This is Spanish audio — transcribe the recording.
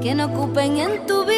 quien ocupen en tu vida.